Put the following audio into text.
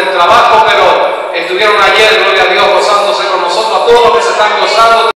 del trabajo, pero estuvieron ayer, gloria a Dios, gozándose con nosotros, a todos los que se están gozando